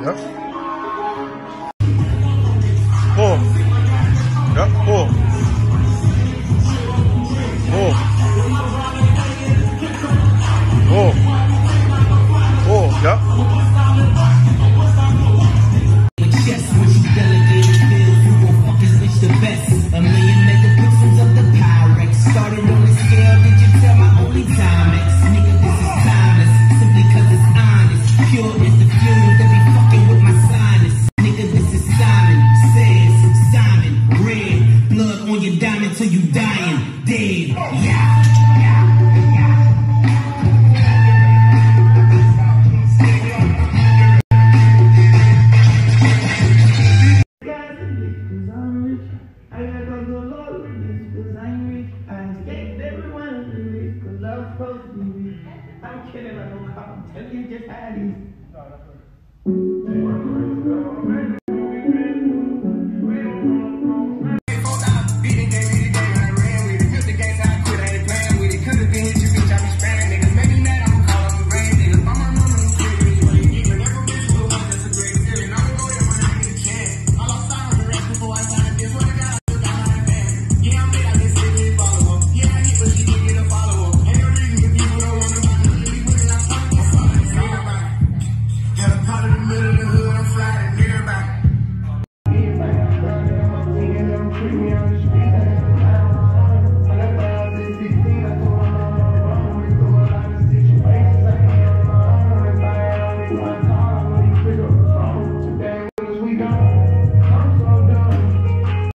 Yep. Pull. Yep, pull. Pull. Pull. Pull. Yep. I'm supposed to be rich. I'm kidding, I don't. I'm telling you just how it is.